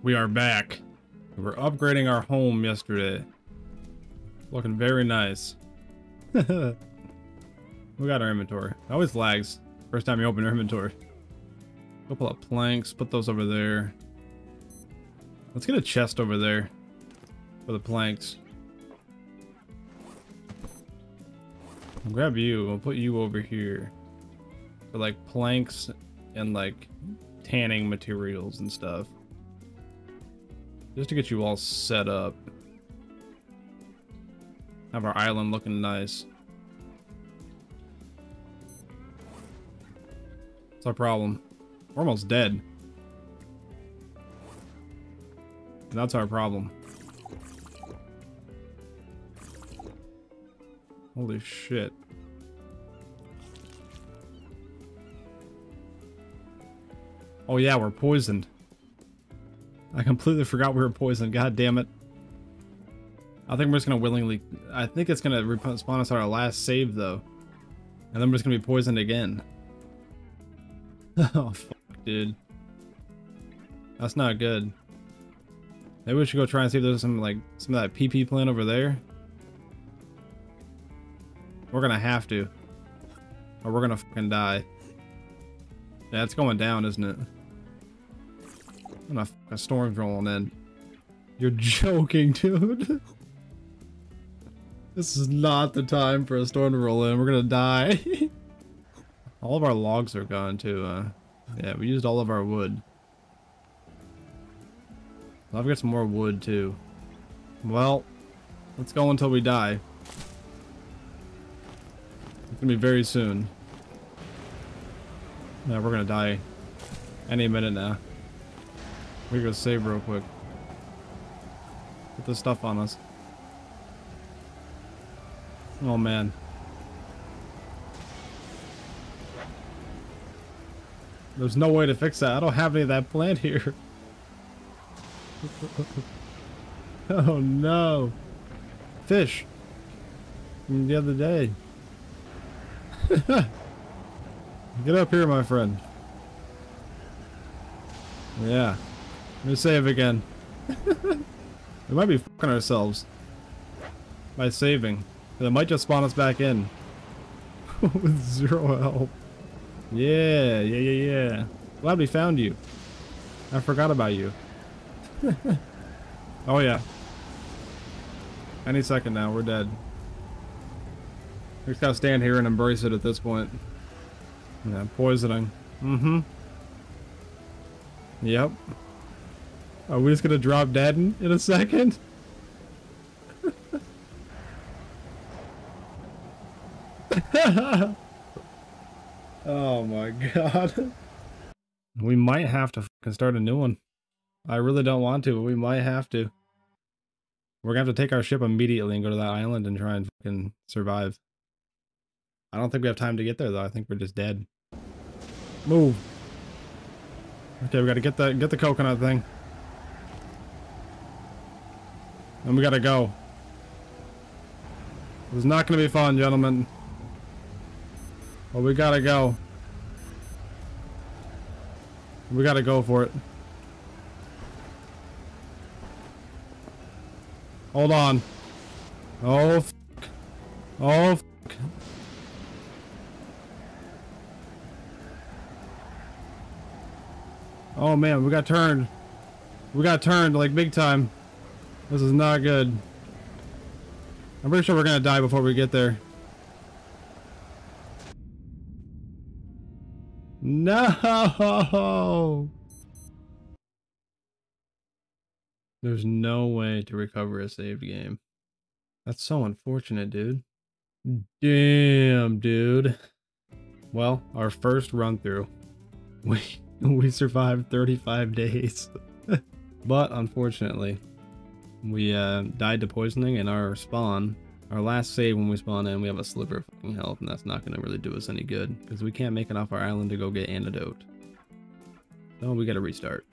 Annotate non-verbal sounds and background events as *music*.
We are back. We're upgrading our home yesterday. Looking very nice. *laughs* we got our inventory. It always lags. First time you open your inventory. Go pull up planks, put those over there. Let's get a chest over there for the planks. I'll grab you. We'll put you over here for like planks and like tanning materials and stuff. Just to get you all set up. Have our island looking nice. What's our problem? We're almost dead. That's our problem. Holy shit. Oh yeah, we're poisoned. Completely forgot we were poisoned. God damn it. I think we're just gonna willingly... I think it's gonna respawn us our last save though. And then we're just gonna be poisoned again. *laughs* oh fuck, dude. That's not good. Maybe we should go try and see if there's some like some of that Pipi plant over there. We're gonna have to. Or we're gonna fucking die. Yeah, it's going down, isn't it? And a storm's rolling in. You're joking, *laughs* dude. this is not the time for a storm to roll in. We're gonna die. *laughs* all of our logs are gone too. Uh, yeah, we used all of our wood. I've got some more wood too. Well, let's go until we die. It's gonna be very soon. Yeah, we're gonna die any minute now. We gotta save real quick. Put the stuff on us. Oh man. There's no way to fix that. I don't have any of that plant here. *laughs* oh no. Fish. From the other day. *laughs* Get up here, my friend. Yeah. Let me save again. we might be fucking ourselves. By saving. It might just spawn us back in. *laughs* With zero help. Yeah, yeah, yeah, yeah. Glad we found you. I forgot about you. *laughs* oh yeah. Any second now, we're dead. We just gotta stand here and embrace it at this point. Yeah, poisoning. Mm-hmm. Yep. Are we just gonna drop dead in, in a second? *laughs* oh my god. We might have to start a new one. I really don't want to, but we might have to. We're gonna have to take our ship immediately and go to that island and try and fucking survive. I don't think we have time to get there though. I think we're just dead. Move. Okay, we gotta get the get the coconut thing. And we gotta go. It's not gonna be fun, gentlemen. But we gotta go. We gotta go for it. Hold on. Oh, Oh, Oh man, we got turned. We got turned like big time. This is not good. I'm pretty sure we're gonna die before we get there. No! There's no way to recover a saved game. That's so unfortunate, dude. Damn, dude. Well, our first run through. *laughs* We we survived 35 days. *laughs* but unfortunately, we uh, died to poisoning in our spawn. Our last save when we spawn in, we have a sliver of fucking health, and that's not going to really do us any good, because we can't make it off our island to go get antidote. So we got to restart.